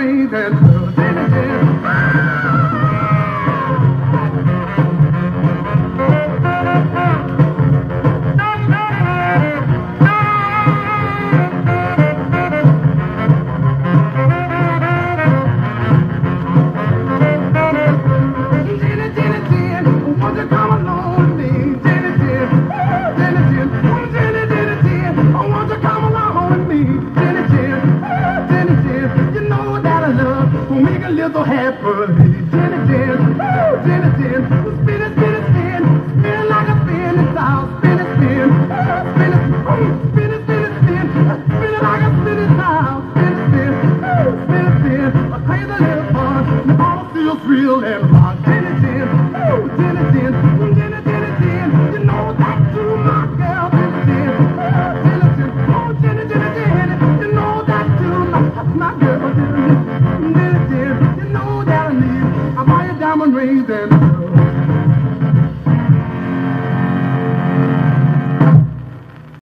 me that make a little happen. Spin it, spin, spin it, spin, spin it, spin it, spin, spin it like a spin. It's all spin it, spin, spin it, spin it, spin it, spin, spin it like a spin. It's all spin it, spin, spin it, spin. A crazy little fun, the ball feels real and hot. Spin it, woo, spin it, spin, spin it, spin it, spin. You know that you my girl. Spin it, spin, spin it, spin, oh, spin it, spin it, spin. You know that you my my girl. reason